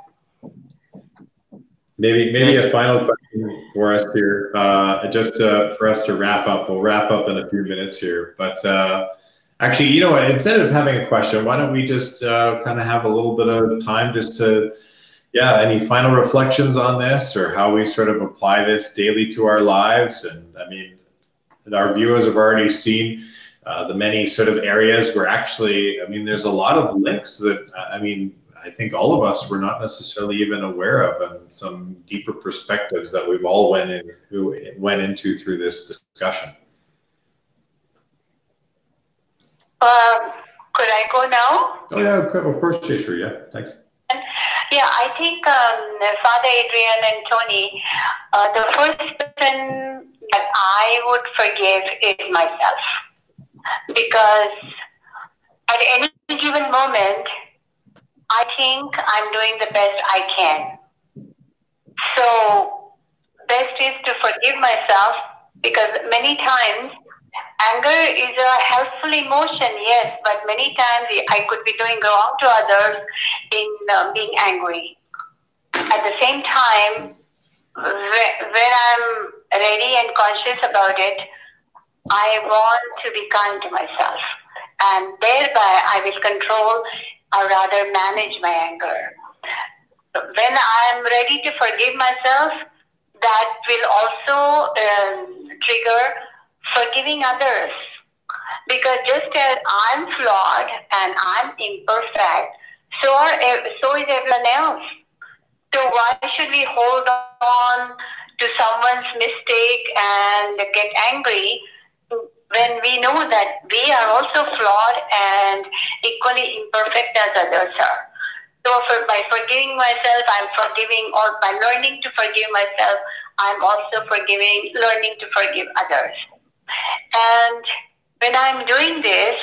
Maybe maybe yes. a final question for us here, uh, just uh, for us to wrap up. We'll wrap up in a few minutes here, but uh, actually, you know what? Instead of having a question, why don't we just uh, kind of have a little bit of time just to, yeah, any final reflections on this or how we sort of apply this daily to our lives? And I mean, our viewers have already seen. Uh, the many sort of areas where actually, I mean, there's a lot of links that, I mean, I think all of us were not necessarily even aware of, and some deeper perspectives that we've all went in who went into through this discussion. Um, could I go now? Oh yeah, of course, Jayshree. Yeah, thanks. Yeah, I think um, Father Adrian and Tony, uh, the first person that I would forgive is myself, because at any given moment I think I'm doing the best I can. So, best is to forgive myself because many times anger is a helpful emotion, yes, but many times I could be doing wrong to others in uh, being angry. At the same time, when I'm ready and conscious about it, I want to be kind to myself. And thereby I will control or rather manage my anger. When I'm ready to forgive myself, that will also um, trigger forgiving others. Because just as I'm flawed and I'm imperfect, so are so is everyone else. So why should we hold on to someone's mistake and get angry when we know that we are also flawed and equally imperfect as others are. So for, by forgiving myself, I'm forgiving, or by learning to forgive myself, I'm also forgiving, learning to forgive others. And when I'm doing this,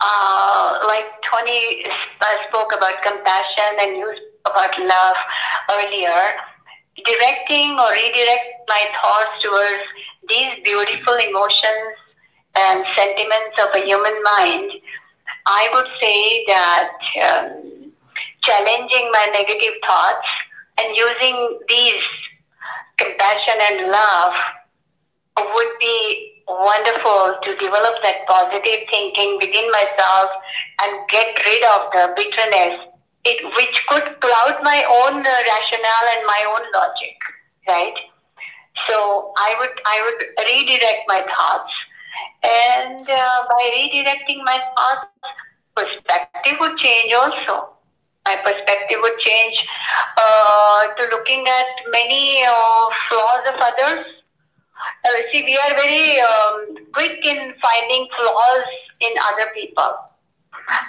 uh, like Tony spoke about compassion and you about love earlier, directing or redirect my thoughts towards these beautiful emotions and sentiments of a human mind, I would say that um, challenging my negative thoughts and using these compassion and love would be wonderful to develop that positive thinking within myself and get rid of the bitterness, it, which could cloud my own uh, rationale and my own logic, right? So I would I would redirect my thoughts, and uh, by redirecting my thoughts, perspective would change also. My perspective would change uh, to looking at many uh, flaws of others uh, see, we are very um, quick in finding flaws in other people.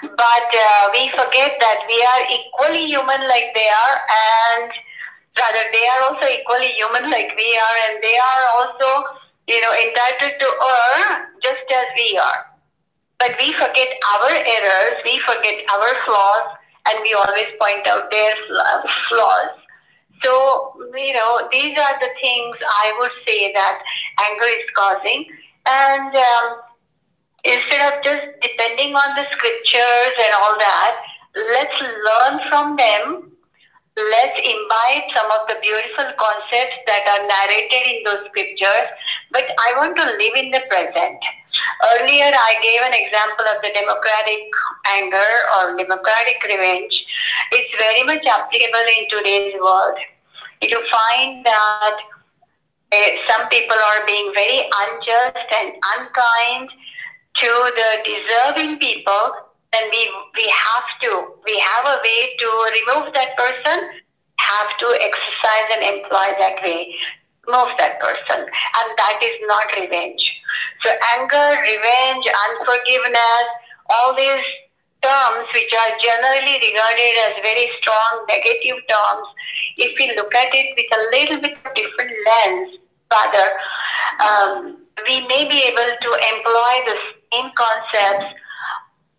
But uh, we forget that we are equally human like they are, and rather, they are also equally human *laughs* like we are, and they are also, you know, entitled to err just as we are. But we forget our errors, we forget our flaws, and we always point out their flaws. So, you know, these are the things I would say that anger is causing. And um, instead of just depending on the scriptures and all that, let's learn from them. Let's imbibe some of the beautiful concepts that are narrated in those scriptures. But I want to live in the present. Earlier, I gave an example of the democratic anger or democratic revenge. It's very much applicable in today's world. If you find that uh, some people are being very unjust and unkind to the deserving people, then we, we have to, we have a way to remove that person, have to exercise and employ that way move that person. And that is not revenge. So anger, revenge, unforgiveness, all these terms which are generally regarded as very strong negative terms, if we look at it with a little bit different lens, rather, um, we may be able to employ the same concepts,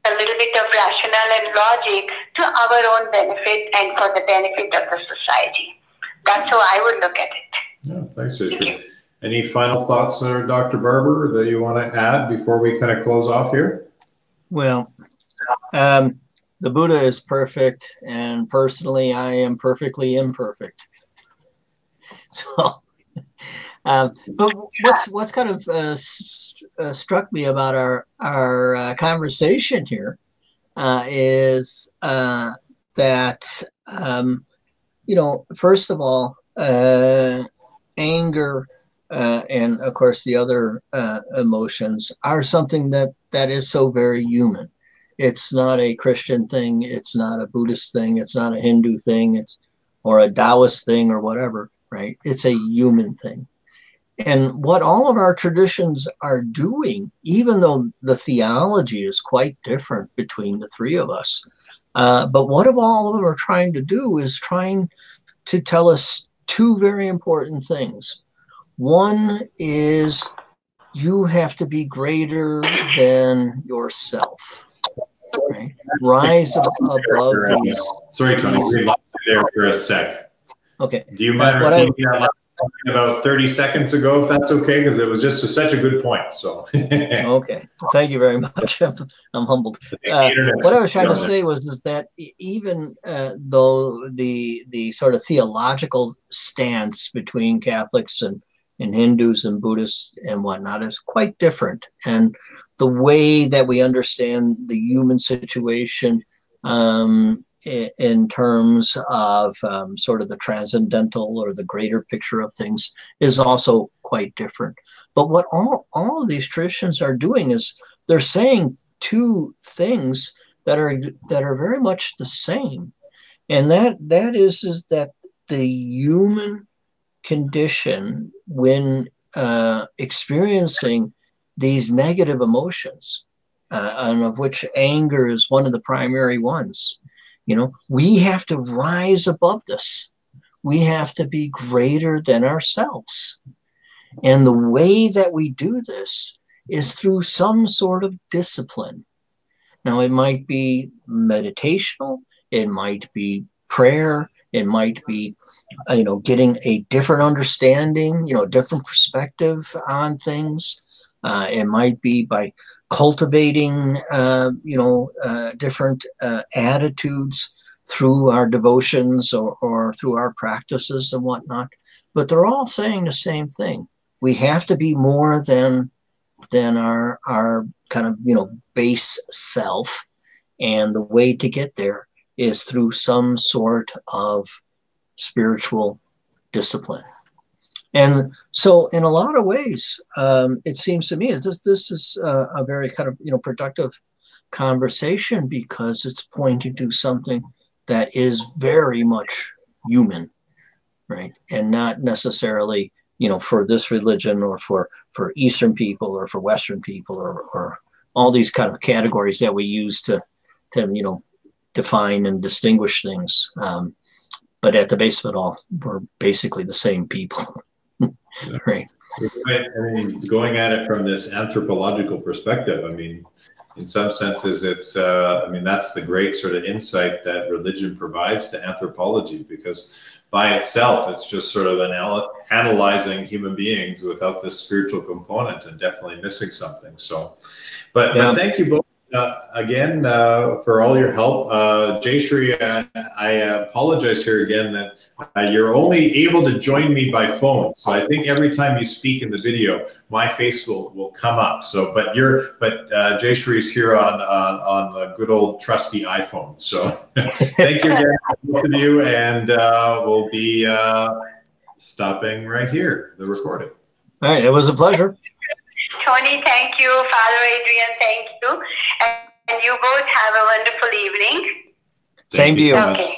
a little bit of rationale and logic to our own benefit and for the benefit of the society. That's how I would look at it. Yeah, thanks, Ishri. Any final thoughts there, Dr. Barber, that you want to add before we kind of close off here? Well, um, the Buddha is perfect, and personally, I am perfectly imperfect. *laughs* So, um, but what's what's kind of uh, uh, struck me about our our uh, conversation here uh, is uh, that um, you know, first of all, uh, anger and of course the other emotions are something that that is so very human. It's not a christian thing. It's not a buddhist thing. It's not a hindu thing. It's or a taoist thing or whatever right? It's a human thing and what all of our traditions are doing even though the theology is quite different between the three of us uh, but what of all of them are trying to do is trying to tell us two very important things one is you have to be greater than yourself. Right? Rise above these. Sorry, Tony, we lost you there for a sec. Okay. Do you mind repeating that last about 30 seconds ago, if that's okay, because it was just a, such a good point. So. *laughs* okay, thank you very much. I'm, *laughs* I'm humbled. Uh, what I was trying to say was is that even uh, though the the sort of theological stance between Catholics and and Hindus and Buddhists and whatnot is quite different. And the way that we understand the human situation um, in terms of um, sort of the transcendental or the greater picture of things is also quite different. But what all, all of these traditions are doing is they're saying two things that are that are very much the same. And that that is is that the human condition when uh, experiencing these negative emotions, uh, and of which anger is one of the primary ones, You know, we have to rise above this. We have to be greater than ourselves. And the way that we do this is through some sort of discipline. Now, it might be meditational, it might be prayer, it might be, uh, you know, getting a different understanding, you know, different perspective on things. Uh, it might be by cultivating, uh, you know, uh, different uh, attitudes through our devotions or, or through our practices and whatnot. But they're all saying the same thing. We have to be more than than our our kind of you know base self, and the way to get there is through some sort of spiritual discipline. And so, in a lot of ways, um, it seems to me this, this is a, very kind of you know productive conversation because it's pointing to something that is very much human, right, and not necessarily you know for this religion or for for Eastern people or for Western people or or all these kind of categories that we use to to you know define and distinguish things. Um, but at the base of it all, we're basically the same people. *laughs* right. I mean, going at it from this anthropological perspective, I mean, in some senses, it's, uh, I mean, that's the great sort of insight that religion provides to anthropology because by itself, it's just sort of an analyzing human beings without this spiritual component and definitely missing something. So, but, yeah. but thank you both uh, again uh, for all your help. Uh, Jayshree, uh, I apologize here again that uh, you're only able to join me by phone. So I think every time you speak in the video, my face will, will come up. So, but you're, but uh, Jayshree is here on, on, on the good old trusty iPhone. So *laughs* thank you very much, both of you. And uh, we'll be stopping right here, the recording. All right. It was a pleasure. Tony, thank you. Father Adrian, thank you. And you both have a wonderful evening. Same to you. Okay.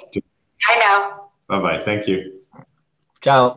I know. Bye bye. Thank you. Ciao.